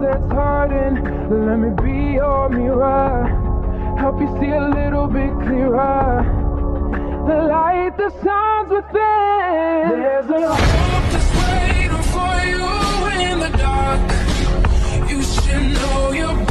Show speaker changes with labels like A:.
A: that's hurting. Let me be your mirror. Help you see a little bit clearer. The light that shines within. There's a hope that's waiting for you in the dark. You should know you're.